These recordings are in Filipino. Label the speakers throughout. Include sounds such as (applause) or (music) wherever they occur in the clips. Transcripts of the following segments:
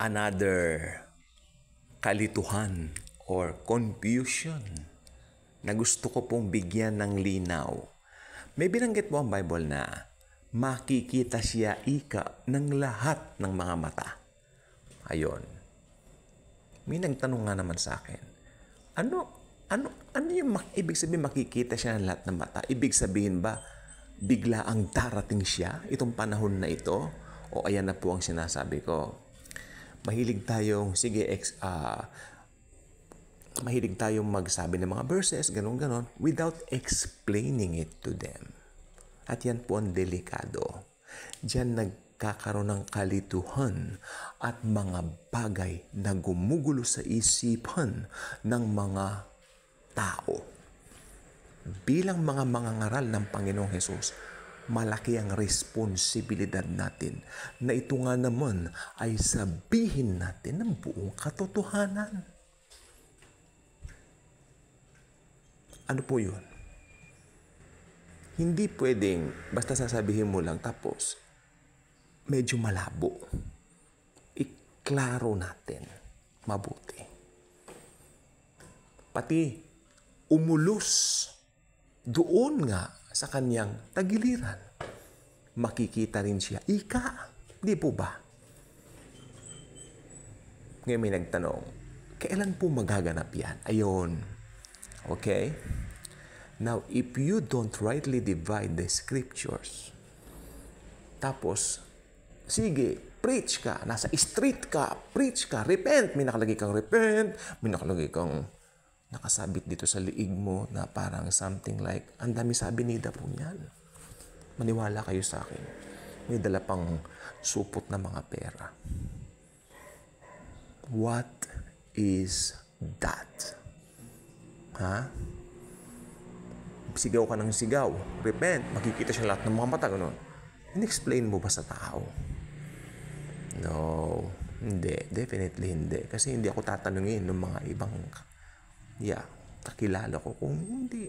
Speaker 1: another kalituhan or confusion na gusto ko pong bigyan ng linaw. May binanggit mo ang Bible na makikita siya ika ng lahat ng mga mata. Ayon. May nagtanong nga naman sa akin, ano, ano, ano yung mak- ibig sabihin makikita siya ng lahat ng mata? Ibig sabihin ba, bigla ang darating siya itong panahon na ito? O ayan na po ang sinasabi ko. Mahilig tayong, sige, ex, ah, mahilig tayong magsabi ng mga verses, ganun-ganon, without explaining it to them. At yan po ang delikado. Diyan nagkakaroon ng kalituhan at mga bagay na gumugulo sa isipan ng mga tao. Bilang mga mangangaral ng Panginoong Hesus, malaki ang responsibilidad natin na ito nga naman ay sabihin natin ng buong katotohanan. Ano po yun? Hindi pwedeng basta sasabihin mo lang tapos medyo malabo. Iklaro natin mabuti. Pati umulus doon nga sa kanyang tagiliran. Makikita rin siya. Ika, di po ba? Ngayon may nagtanong, kailan po magaganap yan? Ayon. Okay? Now, if you don't rightly divide the scriptures, tapos, sige, preach ka, nasa street ka, preach ka, repent. May nakalagay kang repent, may nakalagay kang nakasabit dito sa liig mo na parang something like, ang dami sabi ni po niyan. Maniwala kayo sa akin. May dala pang supot na mga pera. What is that? Ha? Sigaw ka ng sigaw. Repent. Makikita siya lahat ng mga mata. Ganun. In-explain mo ba sa tao? No. Hindi. Definitely hindi. Kasi hindi ako tatanungin ng mga ibang yeah, kakilala ko kung hindi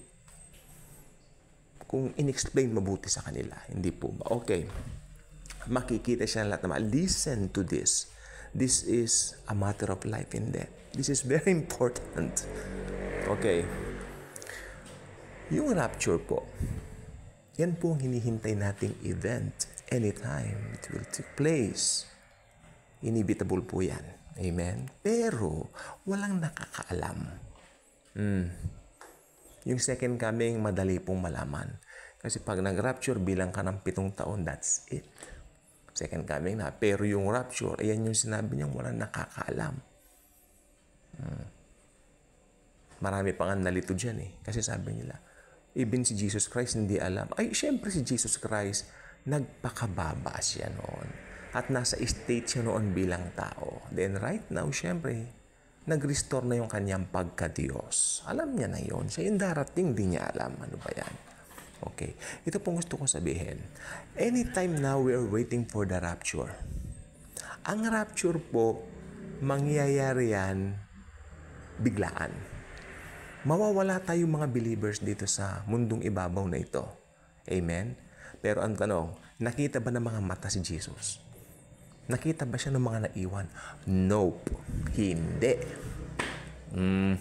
Speaker 1: kung in-explain mabuti sa kanila. Hindi po ba? Okay. Makikita siya lahat naman. Listen to this. This is a matter of life and death. This is very (laughs) important. Okay. Yung rapture po, yan po ang hinihintay nating event anytime it will take place. Inevitable po yan. Amen? Pero, walang nakakaalam. Hmm. Yung second coming, madali pong malaman. Kasi pag nag-rapture, bilang ka ng pitong taon, that's it. Second coming na. Pero yung rapture, ayan yung sinabi niya, walang nakakaalam. Hmm. Marami pa nga nalito dyan eh. Kasi sabi nila, even si Jesus Christ hindi alam. Ay, syempre si Jesus Christ, nagpakababa siya noon. At nasa state siya noon bilang tao. Then right now, syempre, nag-restore na yung kanyang pagka-Diyos. Alam niya na yon. Siya yung darating, di niya alam. Ano ba yan? Okay. Ito pong gusto ko sabihin. Anytime now we are waiting for the rapture. Ang rapture po, mangyayari yan biglaan. Mawawala tayong mga believers dito sa mundong ibabaw na ito. Amen? Pero ang tanong, nakita ba ng mga mata si Jesus? Nakita ba siya ng mga naiwan? Nope. Hindi. Mm.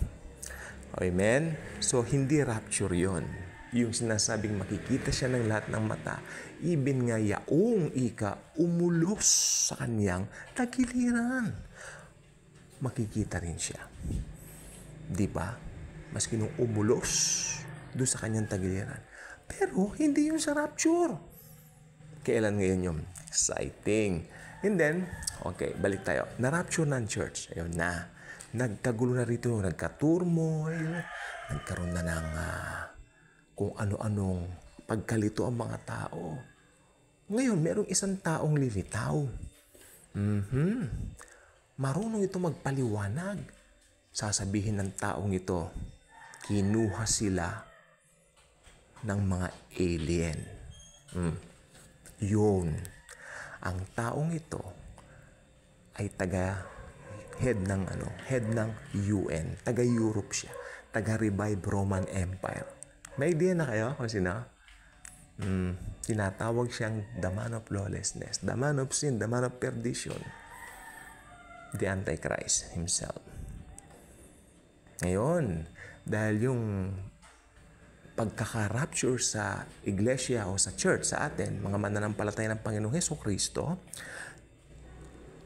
Speaker 1: Amen? So, hindi rapture yon Yung sinasabing makikita siya ng lahat ng mata, even nga yaong ika umulos sa kanyang tagiliran. Makikita rin siya. Di ba? Maski nung umulos doon sa kanyang tagiliran. Pero, hindi yun sa rapture. Kailan ngayon yung exciting? And then, okay, balik tayo. Na-rapture ng church. Ayun na. Nagkagulo na rito, nagka-turmoil, nagkaroon na ng uh, kung ano-anong pagkalito ang mga tao. Ngayon, merong isang taong lilitaw. Mm-hmm. Marunong ito magpaliwanag. Sasabihin ng taong ito, kinuha sila ng mga alien. Mm. Yun ang taong ito ay taga head ng ano, head ng UN, taga Europe siya, taga Revive Roman Empire. May idea na kayo kung sino? Hmm, tinatawag siyang the man of lawlessness, the man of sin, the man of perdition. the Antichrist himself. Ngayon, dahil yung pagkaka-rapture sa iglesia o sa church sa atin, mga mananampalataya ng Panginoong Heso Kristo,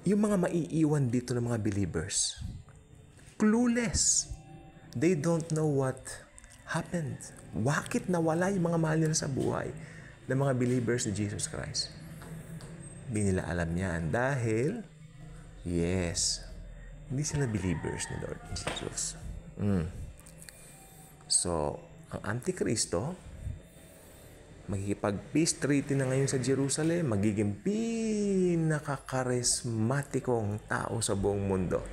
Speaker 1: yung mga maiiwan dito ng mga believers, clueless. They don't know what happened. Bakit nawala yung mga mahal nila sa buhay ng mga believers ni Jesus Christ? Hindi nila alam yan dahil, yes, hindi sila believers ni Lord Jesus. Mm. So, ang Antikristo, magkikipag-peace treaty na ngayon sa Jerusalem, magiging pinakakarismatikong tao sa buong mundo.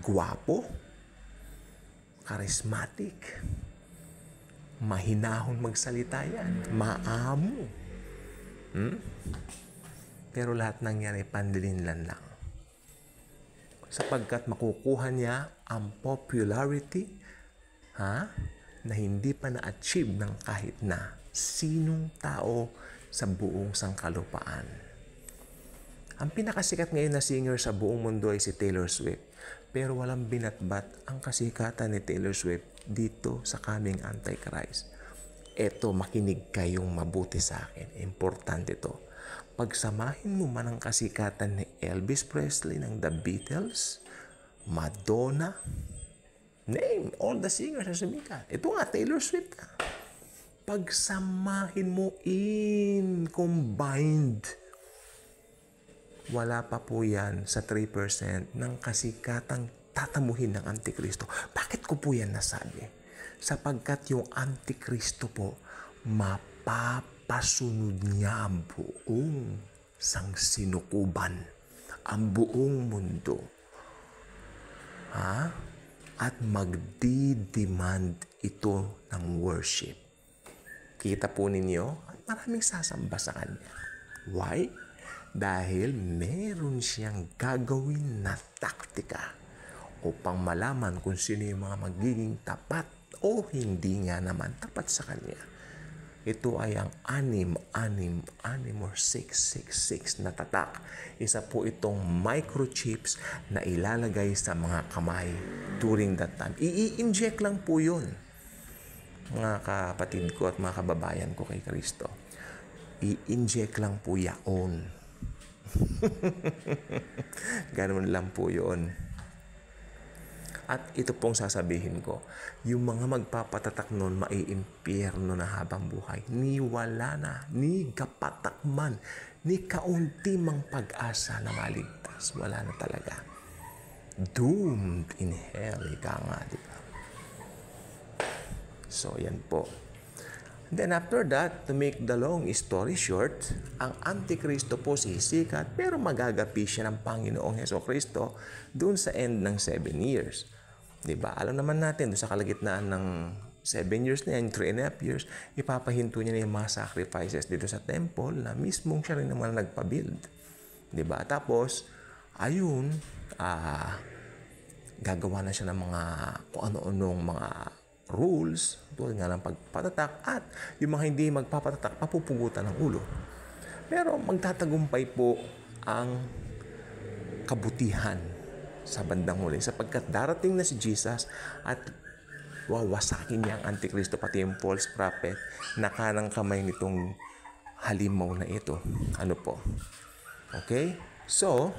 Speaker 1: Guwapo, charismatic, mahinahon magsalita yan, maamo. Hmm? Pero lahat nangyari pandilinlan lang. Sapagkat makukuha niya ang popularity ha, na hindi pa na-achieve ng kahit na sinong tao sa buong sangkalupaan. Ang pinakasikat ngayon na singer sa buong mundo ay si Taylor Swift. Pero walang binatbat ang kasikatan ni Taylor Swift dito sa kaming Antichrist. Eto, makinig kayong mabuti sa akin. Importante to. Pagsamahin mo man ang kasikatan ni Elvis Presley ng The Beatles, Madonna, Name all the singers na sumikat. Ito nga, Taylor Swift. Pagsamahin mo in, combined, wala pa po yan sa 3% ng kasikatang tatamuhin ng Antikristo. Bakit ko po yan nasabi? Sapagkat yung Antikristo po, mapapasunod niya ang buong sangsinukuban, ang buong mundo. Ha? At magdi-demand ito ng worship. Kita po ninyo, maraming sasamba sa Kanya. Why? Dahil meron siyang gagawin na taktika upang malaman kung sino yung mga magiging tapat o hindi nga naman tapat sa Kanya. Ito ay ang anim, anim, anim or 666 na tatak. Isa po itong microchips na ilalagay sa mga kamay during that time. I-inject lang po yun. Mga kapatid ko at mga kababayan ko kay Kristo. I-inject lang po yaon. (laughs) Ganun lang po yun. At ito pong sasabihin ko, yung mga magpapatatak nun maiimpyerno na habang buhay. Ni wala na, ni kapatakman, ni kaunti mang pag-asa na maligtas. Wala na talaga. Doomed in hell, ika nga, di ba? So, yan po. Then after that, to make the long story short, ang Antikristo po sisikat pero magagapi siya ng Panginoong Heso Kristo doon sa end ng 7 years. ba? Alam naman natin doon sa kalagitnaan ng 7 years na yan, 3 and a half years, ipapahinto niya na yung mga sacrifices dito sa temple na mismong siya rin naman nagpa-build. ba? Tapos, ayun, ah, gagawa na siya ng mga kung ano-anong mga rules, tulad nga ng pagpatatak at yung mga hindi magpapatatak, papupugutan ng ulo. Pero magtatagumpay po ang kabutihan sa bandang huli sapagkat darating na si Jesus at wawasakin niya ang Antikristo pati yung false prophet na kanang kamay nitong halimaw na ito. Ano po? Okay? So,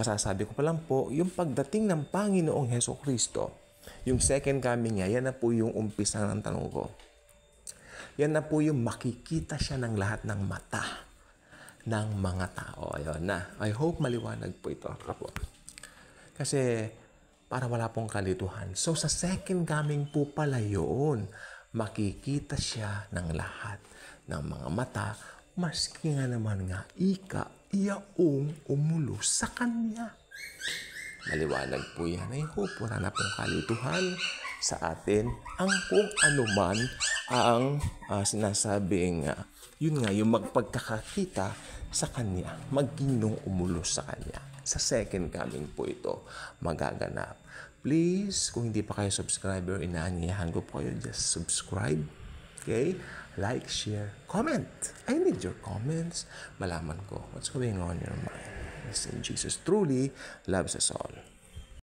Speaker 1: masasabi ko pa lang po, yung pagdating ng Panginoong Heso Kristo, yung second coming niya, yan na po yung umpisa ng tanong ko. Yan na po yung makikita siya ng lahat ng mata ng mga tao. Ayun na. I hope maliwanag po ito. Apo. Kasi para wala pong kalituhan. So sa second coming po pala yun, makikita siya ng lahat ng mga mata, maski nga naman nga ika, iyaong umulo sa kanya. Maliwanag po yan. I hope wala na pong kalituhan sa atin ang kung anuman ang uh, sinasabing uh, yun nga, yung magpagkakakita sa Kanya, maging umulos sa Kanya. Sa second coming po ito magaganap. Please, kung hindi pa kayo subscriber, inaanyayahan ko po kayo, just subscribe. Okay? Like, share, comment. I need your comments. Malaman ko what's going on in your mind. And Jesus truly loves us all.